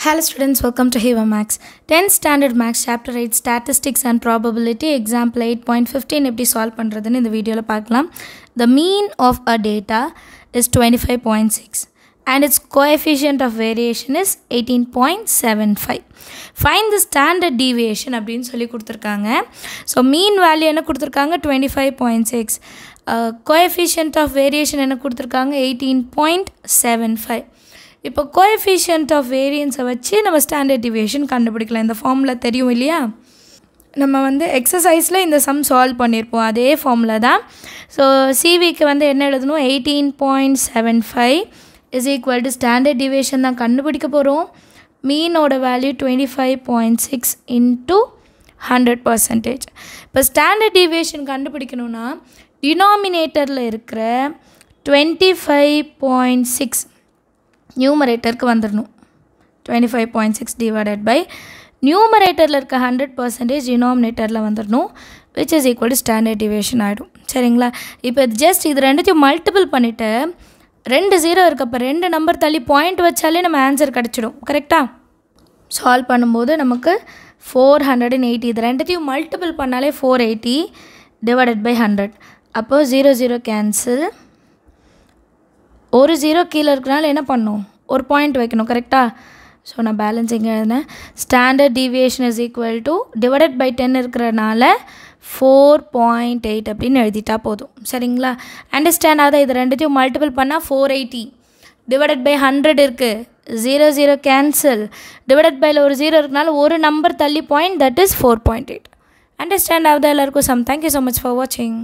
Hello students, welcome to Hiva Max. 10th Standard Max Chapter 8 Statistics and Probability Example 8.15 எப்படி solve பண்ணுறதுன்னு இந்த வீடியோவில் பார்க்கலாம் The mean of a data is 25.6 and its coefficient of variation is 18.75. Find the standard deviation அப்படின்னு சொல்லி கொடுத்துருக்காங்க so மீன் value என்ன கொடுத்துருக்காங்க twenty five point six coefficient of variation என்ன கொடுத்துருக்காங்க எயிட்டீன் பாயிண்ட் செவன் ஃபைவ் இப்போ கோஎஃபிஷியன்ட் ஆஃப் வேரியன்ஸை வச்சு நம்ம ஸ்டாண்டர்ட் டிவியேஷன் கண்டுபிடிக்கலாம். இந்த ஃபார்மில் தெரியும் இல்லையா? நம்ம வந்து எக்ஸசைஸில் இந்த சம் சால்வ் பண்ணியிருப்போம் அதே ஃபார்மில் தான். ஸோ சிவிக்கு வந்து என்ன எழுதணும்? Eighteen point seven five is equal to standard deviation தான் கண்டுபிடிக்க போகிறோம் மீனோட value twenty five point six into hundred percentage இப்போ ஸ்டாண்டர்ட் டிவியேஷன் கண்டுபிடிக்கணுன்னா டினாமினேட்டரில் இருக்கிற டுவெண்ட்டி ஃபைவ் பாயிண்ட் சிக்ஸ் நியூமரேட்டருக்கு வந்துடணும். Twenty five point six divided by நியூமரேட்டரில் இருக்க ஹண்ட்ரட் பர்சன்டேஜ் டினாமினேட்டரில் வந்துடணும் which is equal to standard deviation ஆகிடும் சரிங்களா? இப்போ ஜஸ்ட் இது ரெண்டுத்தையும் மல்டிபிள் பண்ணிவிட்டு ரெண்டு ஜீரோ இருக்கப்போ ரெண்டு நம்பர் தள்ளி பாயிண்ட் வச்சாலே நம்ம ஆன்சர் கிடச்சிடும். கரெக்டாக சால்வ் பண்ணும்போது நமக்கு ஃபோர் ஹண்ட்ரட் அண்ட் எயிட்டி இது ரெண்டுத்தையும் மல்டிபிள் பண்ணாலே four eighty divided by hundred அப்போது ஜீரோ ஜீரோ கேன்சல் ஒரு ஜீரோ கீழே இருக்கிறனால என்ன பண்ணும்? ஒரு பாயிண்ட் வைக்கணும் கரெக்டாக ஸோ நான் பேலன்ஸ் எழுதினேன். Standard deviation is equal to divided by ten இருக்கிறனால ஃபோர் பாயிண்ட் எயிட் அப்படின்னு எழுதிட்டா போதும். சரிங்களா? அண்டர்ஸ்டாண்ட் ஆகுது? இது ரெண்டுத்தையும் மல்டிபிள் பண்ணால் four eighty divided by hundred இருக்குது ஜீரோ ஜீரோ கேன்சல் டிவைடட் பையில் ஒரு ஜீரோ இருக்கனால ஒரு நம்பர் தள்ளி point that is four point eight understand ஆகுது எல்லாருக்கும்? Some thank you so much for வாட்சிங்